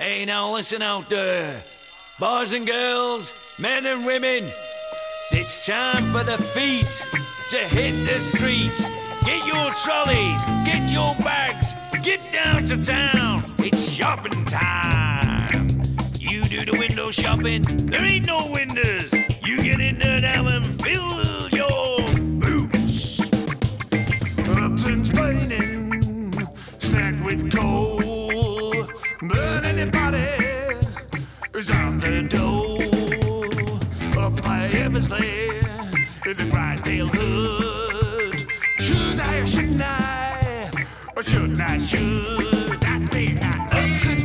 Hey, now listen out there. Boys and girls, men and women, it's time for the feet to hit the street. Get your trolleys, get your bags, get down to town. It's shopping time. You do the window shopping, there ain't no windows. You get in there now and fill your Who's on the door up by Eversley in the Grisdale hood. Should I or shouldn't I? Or shouldn't I? Should I say I? Upton's burning,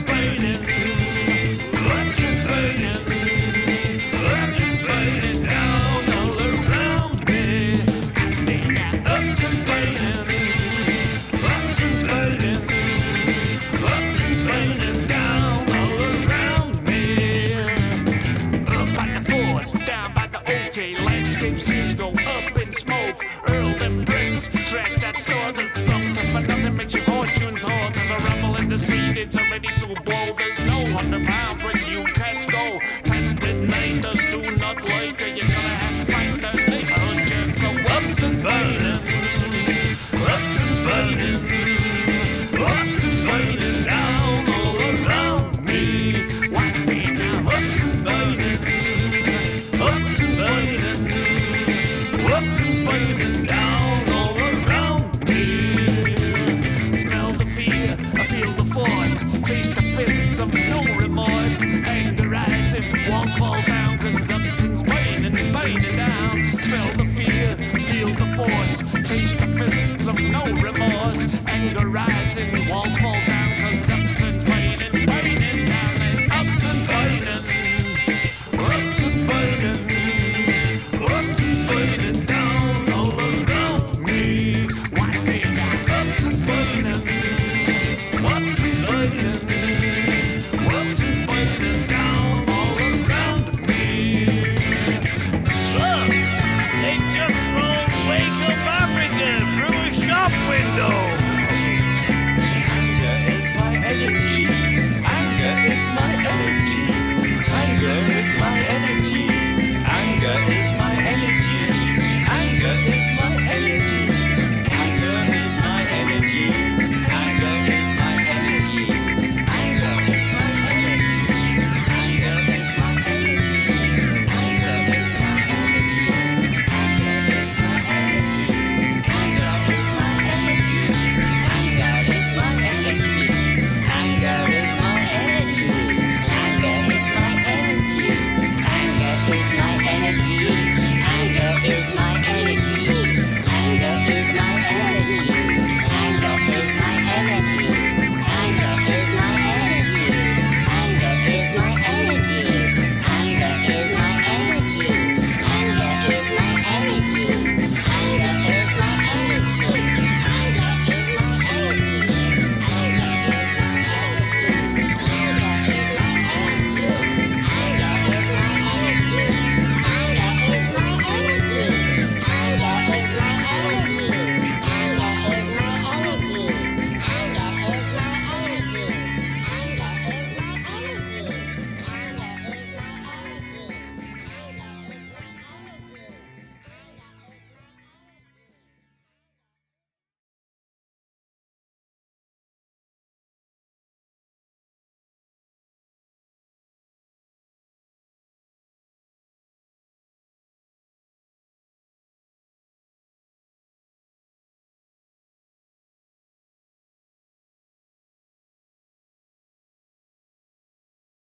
the fear,